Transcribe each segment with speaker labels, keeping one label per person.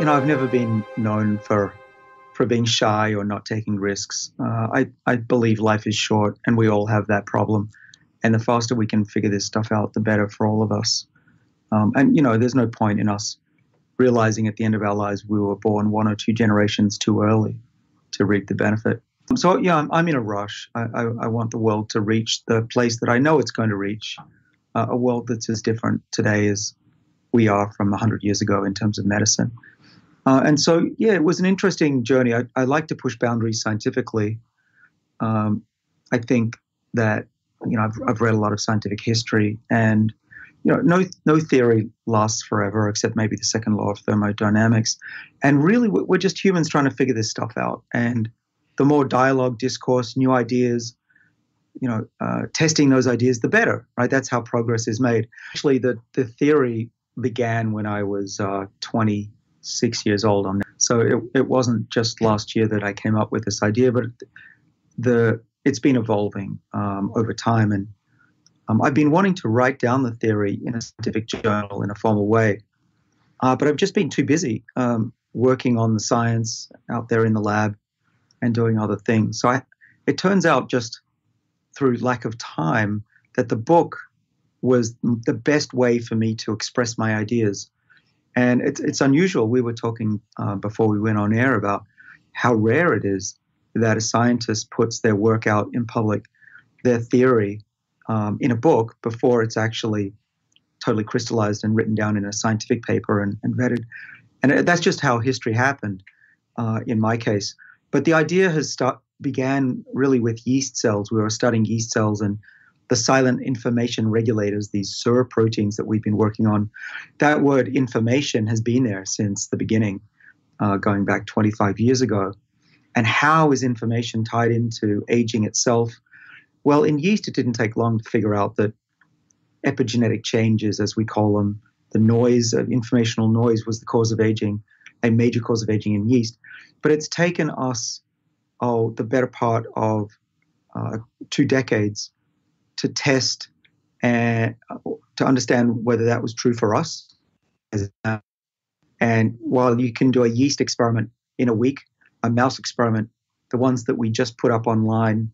Speaker 1: You know, I've never been known for for being shy or not taking risks. Uh, I I believe life is short, and we all have that problem. And the faster we can figure this stuff out, the better for all of us. Um, and you know, there's no point in us realizing at the end of our lives we were born one or two generations too early to reap the benefit. So yeah, I'm, I'm in a rush. I, I, I, want the world to reach the place that I know it's going to reach, uh, a world that's as different today as we are from 100 years ago in terms of medicine. Uh, and so, yeah, it was an interesting journey. I, I like to push boundaries scientifically. Um, I think that you know I've, I've read a lot of scientific history, and you know no no theory lasts forever except maybe the second law of thermodynamics. And really, we're just humans trying to figure this stuff out. And the more dialogue, discourse, new ideas, you know, uh, testing those ideas, the better, right? That's how progress is made. Actually, the the theory began when I was uh, 20 six years old on that. So it, it wasn't just last year that I came up with this idea, but the it's been evolving um, over time. And um, I've been wanting to write down the theory in a scientific journal in a formal way, uh, but I've just been too busy um, working on the science out there in the lab and doing other things. So I, it turns out just through lack of time that the book was the best way for me to express my ideas and it's, it's unusual. We were talking uh, before we went on air about how rare it is that a scientist puts their work out in public, their theory, um, in a book before it's actually totally crystallized and written down in a scientific paper and, and vetted. And that's just how history happened uh, in my case. But the idea has start, began really with yeast cells. We were studying yeast cells and the silent information regulators, these SIR proteins that we've been working on. That word information has been there since the beginning, uh, going back 25 years ago. And how is information tied into aging itself? Well, in yeast, it didn't take long to figure out that epigenetic changes, as we call them, the noise, uh, informational noise, was the cause of aging, a major cause of aging in yeast. But it's taken us, oh, the better part of uh, two decades to test and to understand whether that was true for us. And while you can do a yeast experiment in a week, a mouse experiment, the ones that we just put up online,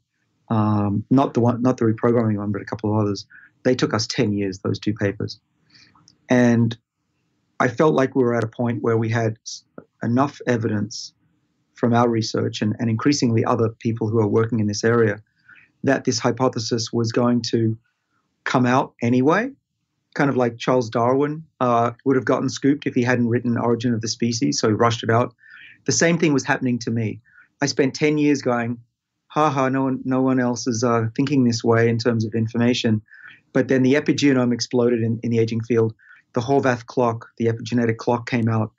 Speaker 1: um, not the one, not the reprogramming one, but a couple of others, they took us 10 years, those two papers. And I felt like we were at a point where we had enough evidence from our research and, and increasingly other people who are working in this area that this hypothesis was going to come out anyway, kind of like Charles Darwin uh, would have gotten scooped if he hadn't written Origin of the Species, so he rushed it out. The same thing was happening to me. I spent 10 years going, ha ha, no one, no one else is uh, thinking this way in terms of information. But then the epigenome exploded in, in the aging field. The Horvath clock, the epigenetic clock came out.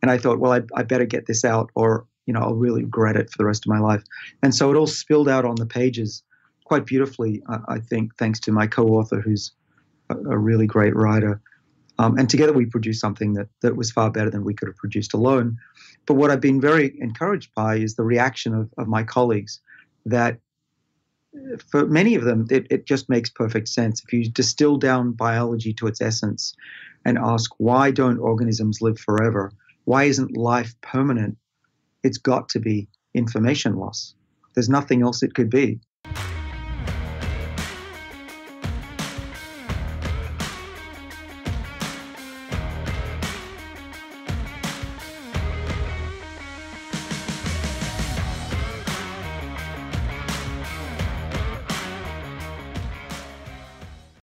Speaker 1: And I thought, well, I, I better get this out or, you know, I'll really regret it for the rest of my life. And so it all spilled out on the pages quite beautifully, I, I think, thanks to my co-author, who's a, a really great writer. Um, and together we produced something that, that was far better than we could have produced alone. But what I've been very encouraged by is the reaction of, of my colleagues that for many of them, it, it just makes perfect sense. If you distill down biology to its essence and ask, why don't organisms live forever? Why isn't life permanent? It's got to be information loss. There's nothing else it could be.